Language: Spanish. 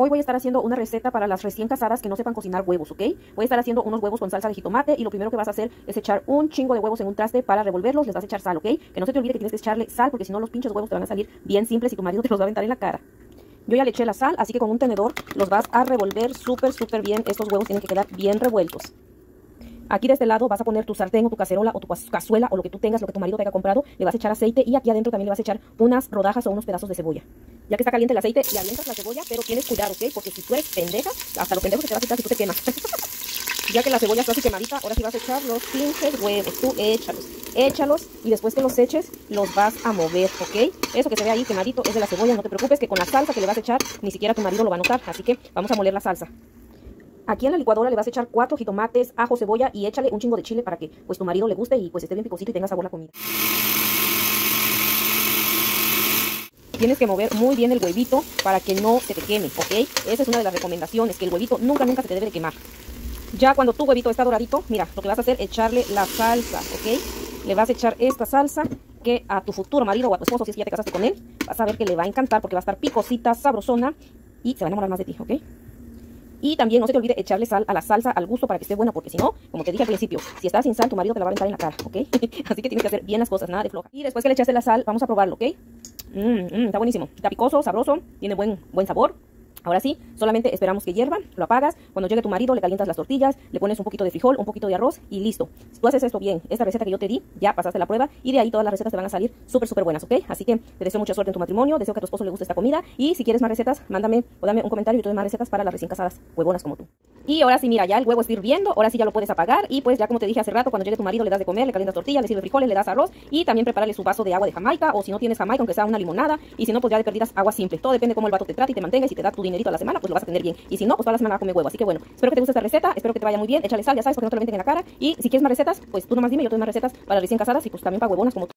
Hoy voy a estar haciendo una receta para las recién casadas que no sepan cocinar huevos, ¿ok? Voy a estar haciendo unos huevos con salsa de jitomate y lo primero que vas a hacer es echar un chingo de huevos en un traste para revolverlos, les vas a echar sal, ¿ok? Que no se te olvide que tienes que echarle sal porque si no los pinches huevos te van a salir bien simples y tu marido te los va a aventar en la cara. Yo ya le eché la sal, así que con un tenedor los vas a revolver súper, súper bien. Estos huevos tienen que quedar bien revueltos. Aquí de este lado vas a poner tu sartén o tu cacerola o tu cazuela o lo que tú tengas, lo que tu marido te haya comprado. Le vas a echar aceite y aquí adentro también le vas a echar unas rodajas o unos pedazos de cebolla. Ya que está caliente el aceite, le avientas la cebolla, pero tienes cuidado, ¿ok? Porque si tú eres pendeja, hasta lo pendejo que te vas a quitar si tú te quemas. ya que la cebolla está así quemadita, ahora sí vas a echar los pinches huevos. Tú échalos, échalos y después que los eches, los vas a mover, ¿ok? Eso que se ve ahí quemadito es de la cebolla, no te preocupes que con la salsa que le vas a echar, ni siquiera tu marido lo va a notar. Así que vamos a moler la salsa. Aquí en la licuadora le vas a echar cuatro jitomates, ajo, cebolla y échale un chingo de chile para que pues tu marido le guste y pues esté bien picosito y tenga sabor la comida. Tienes que mover muy bien el huevito para que no se te queme, ¿ok? Esa es una de las recomendaciones, que el huevito nunca, nunca se te debe de quemar. Ya cuando tu huevito está doradito, mira, lo que vas a hacer es echarle la salsa, ¿ok? Le vas a echar esta salsa que a tu futuro marido o a tu esposo, si es que ya te casaste con él, vas a ver que le va a encantar porque va a estar picosita, sabrosona y se va a enamorar más de ti, ¿ok? Y también no se te olvide echarle sal a la salsa al gusto para que esté buena, porque si no, como te dije al principio, si estás sin sal, tu marido te la va a aventar en la cara, ¿ok? Así que tienes que hacer bien las cosas, nada de floja. Y después que le echaste la sal, vamos a probarlo, ¿ok? Mmm, mmm, está buenísimo. Está picoso, sabroso, tiene buen, buen sabor. Ahora sí, solamente esperamos que hierva, lo apagas, cuando llegue tu marido le calientas las tortillas, le pones un poquito de frijol, un poquito de arroz y listo. Si tú haces esto bien, esta receta que yo te di, ya pasaste la prueba y de ahí todas las recetas te van a salir súper, súper buenas, ¿ok? Así que te deseo mucha suerte en tu matrimonio, deseo que a tu esposo le guste esta comida y si quieres más recetas, mándame o dame un comentario y doy más recetas para las recién casadas huevonas como tú. Y ahora sí, mira, ya el huevo está hirviendo, ahora sí ya lo puedes apagar y pues ya como te dije hace rato, cuando llegue tu marido le das de comer, le calientas tortillas, le sirves frijoles, le das arroz y también prepárale su vaso de agua de jamaica o si no tienes jamaica, aunque sea una limonada y si no, pues ya de agua simple. Todo depende cómo el vato te trate y te mantenga y si a la semana, pues lo vas a tener bien. Y si no, pues toda la semana a comer huevo. Así que bueno, espero que te guste esta receta, espero que te vaya muy bien. Échale sal, ya sabes, porque no te lo meten en la cara. Y si quieres más recetas, pues tú nomás dime, yo te doy más recetas para recién casadas y pues también para huevonas como tú.